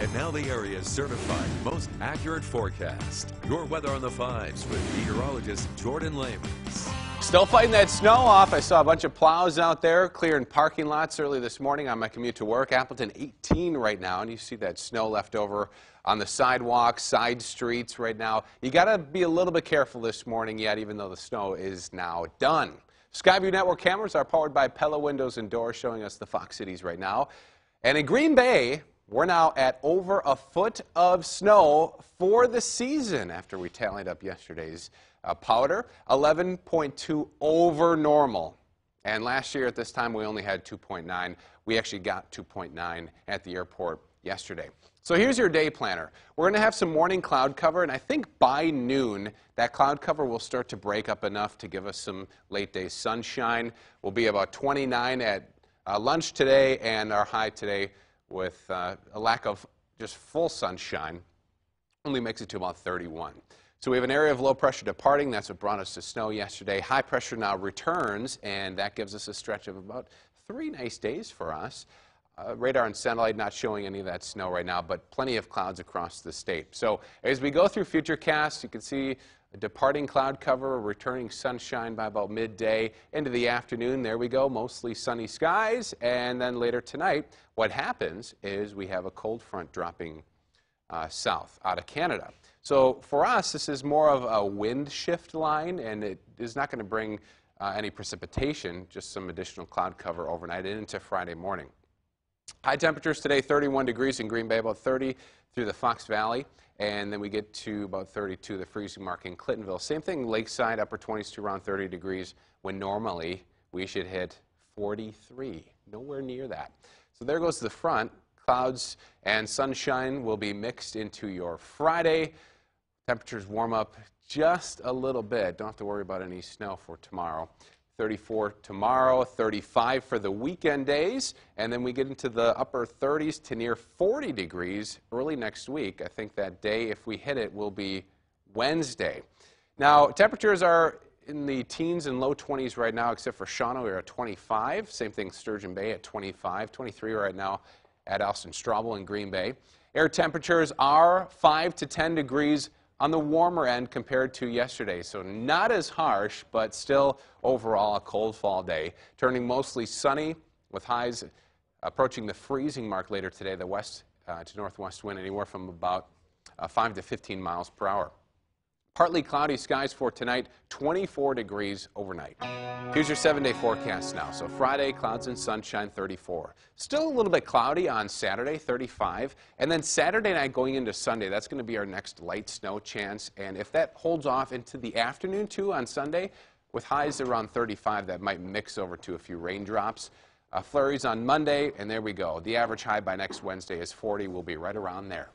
And now the area's certified most accurate forecast. Your weather on the fives with meteorologist Jordan Lamons. Still fighting that snow off. I saw a bunch of plows out there clearing parking lots early this morning on my commute to work. Appleton 18 right now, and you see that snow left over on the sidewalks, side streets right now. You got to be a little bit careful this morning yet, even though the snow is now done. Skyview Network cameras are powered by Pella Windows and Doors, showing us the Fox Cities right now. And in Green Bay, we're now at over a foot of snow for the season after we tallied up yesterday's uh, powder. 11.2 over normal. And last year at this time, we only had 2.9. We actually got 2.9 at the airport yesterday. So here's your day planner. We're going to have some morning cloud cover, and I think by noon, that cloud cover will start to break up enough to give us some late day sunshine. We'll be about 29 at uh, lunch today, and our high today with uh, a lack of just full sunshine only makes it to about 31. So we have an area of low pressure departing. That's what brought us to snow yesterday. High pressure now returns, and that gives us a stretch of about three nice days for us. Uh, radar and satellite not showing any of that snow right now, but plenty of clouds across the state. So as we go through Futurecast, you can see a departing cloud cover, a returning sunshine by about midday into the afternoon. There we go, mostly sunny skies. And then later tonight, what happens is we have a cold front dropping uh, south out of Canada. So for us, this is more of a wind shift line, and it is not going to bring uh, any precipitation, just some additional cloud cover overnight into Friday morning. High temperatures today, 31 degrees in Green Bay, about 30 through the Fox Valley. And then we get to about 32, the freezing mark in Clintonville. Same thing, lakeside, upper 20s to around 30 degrees, when normally we should hit 43. Nowhere near that. So there goes the front. Clouds and sunshine will be mixed into your Friday. Temperatures warm up just a little bit. Don't have to worry about any snow for tomorrow. 34 tomorrow, 35 for the weekend days, and then we get into the upper 30s to near 40 degrees early next week. I think that day, if we hit it, will be Wednesday. Now, temperatures are in the teens and low 20s right now, except for Shawano, we're at 25. Same thing, Sturgeon Bay at 25, 23 right now at Austin Straubel in Green Bay. Air temperatures are 5 to 10 degrees on the warmer end compared to yesterday. So not as harsh, but still overall a cold fall day. Turning mostly sunny with highs approaching the freezing mark later today. The west uh, to northwest wind anywhere from about uh, 5 to 15 miles per hour. Partly cloudy skies for tonight, 24 degrees overnight. Here's your seven day forecast now. So Friday, clouds and sunshine, 34. Still a little bit cloudy on Saturday, 35. And then Saturday night going into Sunday, that's going to be our next light snow chance. And if that holds off into the afternoon too on Sunday, with highs around 35, that might mix over to a few raindrops. Uh, flurries on Monday, and there we go. The average high by next Wednesday is 40. We'll be right around there.